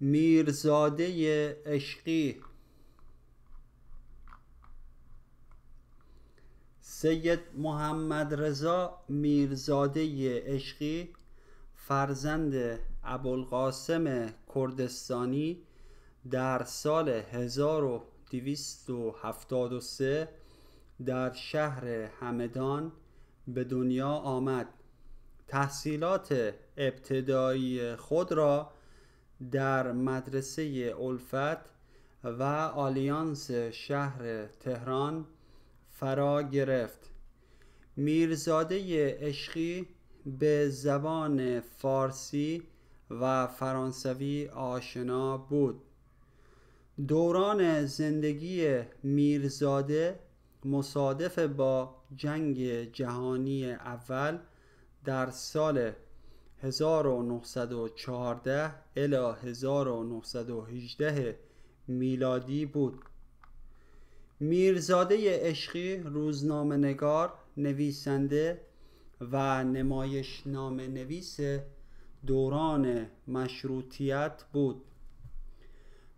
میرزاده عشقی. سید محمد رضا میرزاده عشقی. فرزند ابوالقاسم کردستانی در سال 1273 در شهر همدان به دنیا آمد. تحصیلات ابتدایی خود را در مدرسه الفت و آلیانس شهر تهران فرا گرفت. میرزاده عشقی به زبان فارسی و فرانسوی آشنا بود. دوران زندگی میرزاده مصادف با جنگ جهانی اول در سال 1914 الی 1918 میلادی بود. میرزاده عشقی روزنامه نگار نویسنده و نمایشنامه نویس دوران مشروطیت بود.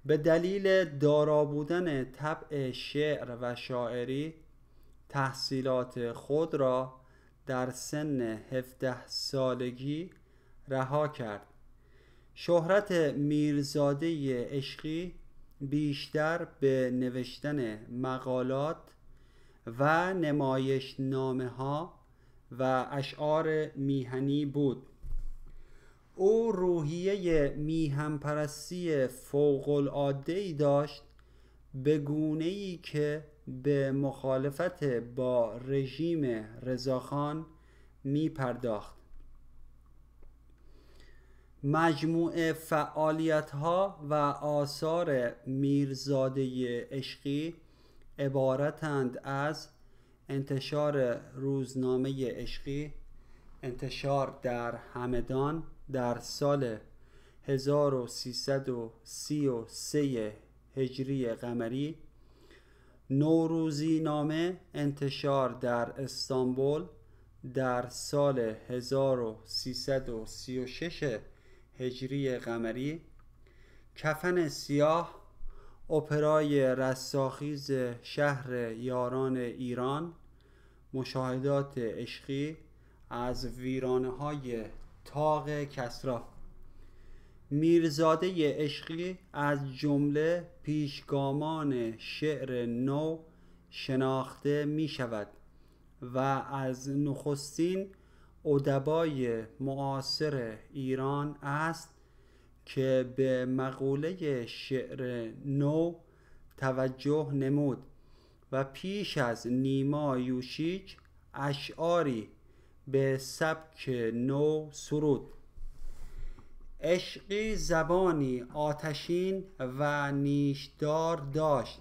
به دلیل دارا بودن طبع شعر و شاعری تحصیلات خود را در سن 17 سالگی رها کرد. شهرت میرزاده عشقی بیشتر به نوشتن مقالات و نمایش نامه ها و اشعار میهنی بود. او روحیه میهم پرستی فوق العاده ای داشت به گونه ای که به مخالفت با رژیم رضاخان می پرداخت مجموع فعالیت ها و آثار میرزاده عشقی عبارتند از انتشار روزنامه عشقی انتشار در همدان در سال 1333 هجری قمری نوروزی نامه انتشار در استانبول در سال 1336 هجری قمری کفن سیاه اپرای رستاخیز شهر یاران ایران مشاهدات عشقی از ویرانه های تاق کسرا. میرزاده عشقی از جمله پیشگامان شعر نو شناخته می شود و از نخستین ادبای معاصر ایران است که به مقوله شعر نو توجه نمود و پیش از نیما یوشیج اشعاری به سبک نو سرود. عشقی زبانی آتشین و نیشدار داشت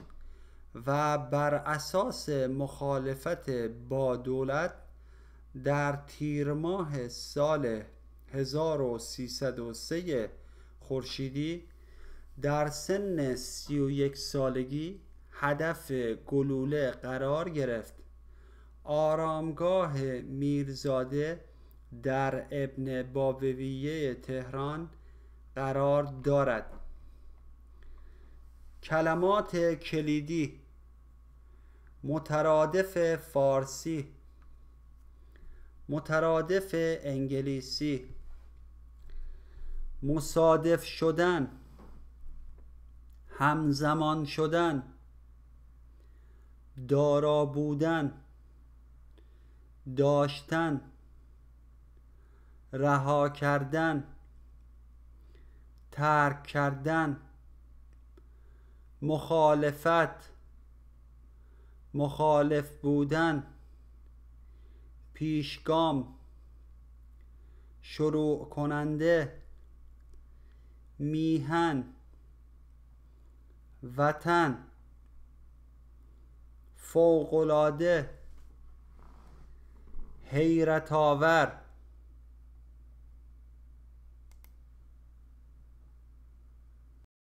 و بر اساس مخالفت با دولت در تیر ماه سال 1303 خورشیدی در سن 31 سالگی هدف گلوله قرار گرفت. آرامگاه میرزاده در ابن بابویه تهران قرار دارد. کلمات کلیدی مترادف فارسی مترادف انگلیسی. مصادف شدن. همزمان شدن. دارا بودن. داشتن. رها کردن. ترک کردن. مخالفت. مخالف بودن. پیشگام شروع کننده میهن وطن فوقلاده حیرت آور